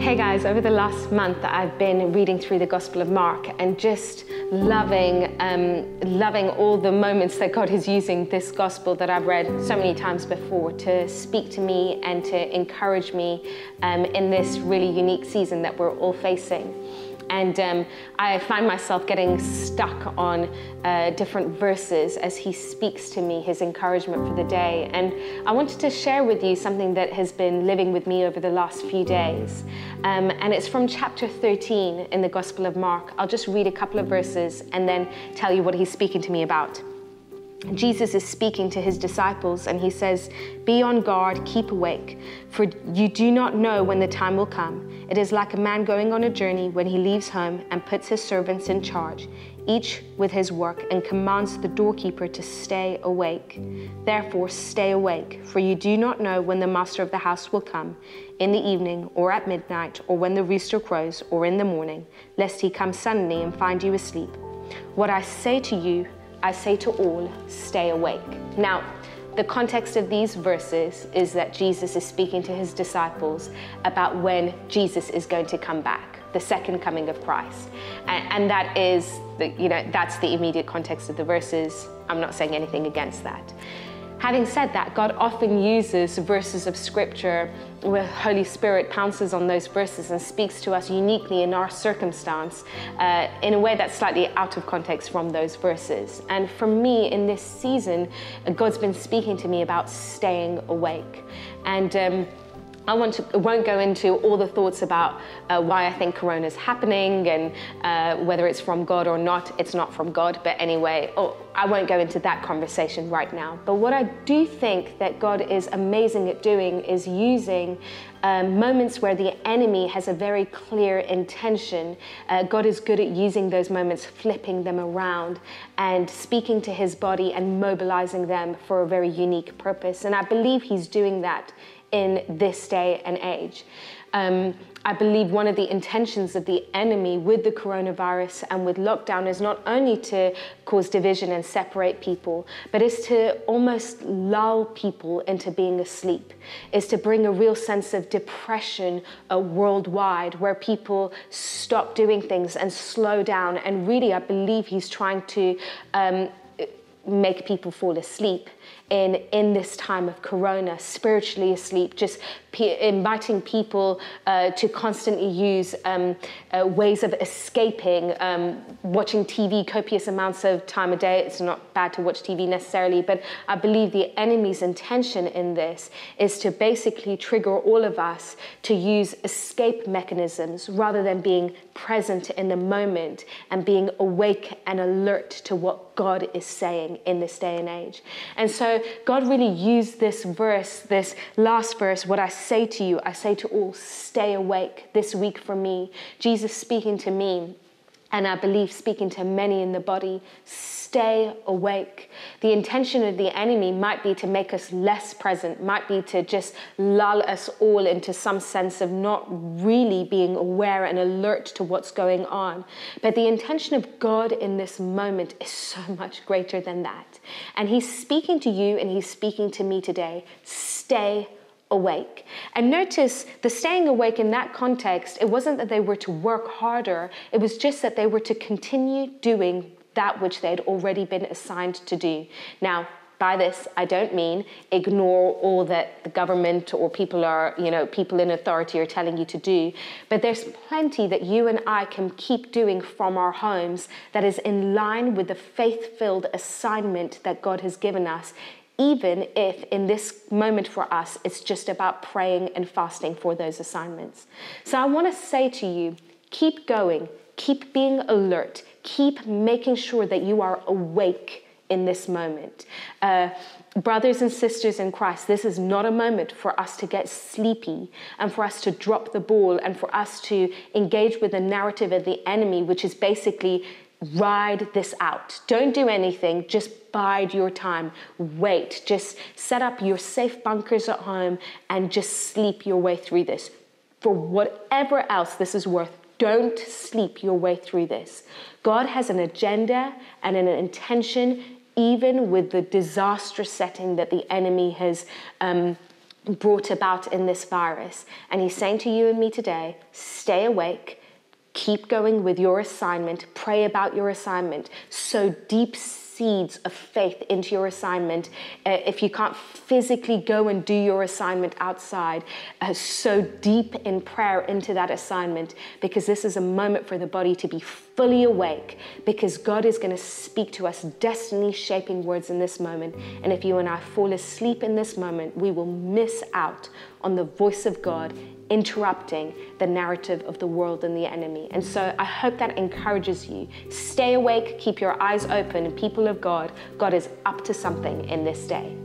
Hey guys, over the last month I've been reading through the Gospel of Mark and just loving, um, loving all the moments that God is using this Gospel that I've read so many times before to speak to me and to encourage me um, in this really unique season that we're all facing. And um, I find myself getting stuck on uh, different verses as he speaks to me, his encouragement for the day. And I wanted to share with you something that has been living with me over the last few days. Um, and it's from chapter 13 in the Gospel of Mark. I'll just read a couple of verses and then tell you what he's speaking to me about. Jesus is speaking to his disciples and he says, Be on guard, keep awake, for you do not know when the time will come. It is like a man going on a journey when he leaves home and puts his servants in charge, each with his work, and commands the doorkeeper to stay awake. Therefore, stay awake, for you do not know when the master of the house will come, in the evening, or at midnight, or when the rooster crows, or in the morning, lest he come suddenly and find you asleep. What I say to you, I say to all, stay awake. Now, the context of these verses is that Jesus is speaking to his disciples about when Jesus is going to come back, the second coming of Christ. And, and that is, the, you know, that's the immediate context of the verses. I'm not saying anything against that. Having said that, God often uses verses of scripture where Holy Spirit pounces on those verses and speaks to us uniquely in our circumstance uh, in a way that's slightly out of context from those verses. And for me, in this season, God's been speaking to me about staying awake. And um, I to, won't go into all the thoughts about uh, why I think Corona is happening and uh, whether it's from God or not. It's not from God, but anyway, oh, I won't go into that conversation right now. But what I do think that God is amazing at doing is using um, moments where the enemy has a very clear intention. Uh, God is good at using those moments, flipping them around and speaking to his body and mobilizing them for a very unique purpose. And I believe he's doing that in this day and age. Um, I believe one of the intentions of the enemy with the coronavirus and with lockdown is not only to cause division and separate people, but is to almost lull people into being asleep, is to bring a real sense of depression uh, worldwide where people stop doing things and slow down. And really, I believe he's trying to um, make people fall asleep in, in this time of corona, spiritually asleep, just inviting people uh, to constantly use um, uh, ways of escaping, um, watching TV copious amounts of time a day. It's not bad to watch TV necessarily, but I believe the enemy's intention in this is to basically trigger all of us to use escape mechanisms rather than being present in the moment and being awake and alert to what God is saying in this day and age. And so God really used this verse, this last verse, what I say to you, I say to all, stay awake this week for me. Jesus speaking to me, and I believe speaking to many in the body, stay awake. The intention of the enemy might be to make us less present, might be to just lull us all into some sense of not really being aware and alert to what's going on. But the intention of God in this moment is so much greater than that. And He's speaking to you and He's speaking to me today. Stay awake. And notice the staying awake in that context, it wasn't that they were to work harder, it was just that they were to continue doing that which they had already been assigned to do. Now, by this, I don't mean ignore all that the government or people are, you know, people in authority are telling you to do. But there's plenty that you and I can keep doing from our homes that is in line with the faith filled assignment that God has given us, even if in this moment for us, it's just about praying and fasting for those assignments. So I want to say to you keep going, keep being alert, keep making sure that you are awake in this moment. Uh, brothers and sisters in Christ, this is not a moment for us to get sleepy and for us to drop the ball and for us to engage with the narrative of the enemy, which is basically ride this out. Don't do anything, just bide your time. Wait, just set up your safe bunkers at home and just sleep your way through this. For whatever else this is worth, don't sleep your way through this. God has an agenda and an intention, even with the disastrous setting that the enemy has um, brought about in this virus. And He's saying to you and me today stay awake, keep going with your assignment, pray about your assignment, sow deep seeds of faith into your assignment. Uh, if you can't physically go and do your assignment outside, uh, sow deep in prayer into that assignment because this is a moment for the body to be fully awake because God is going to speak to us destiny shaping words in this moment. And if you and I fall asleep in this moment, we will miss out on the voice of God interrupting the narrative of the world and the enemy. And so I hope that encourages you. Stay awake, keep your eyes open, people of God, God is up to something in this day.